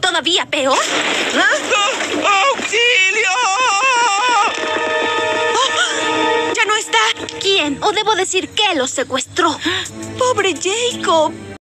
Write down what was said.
todavía peor? ¡Ah! ¡Auxilio! Oh, ¡Ya no está! ¿Quién? O debo decir que lo secuestró. ¡Pobre Jacob!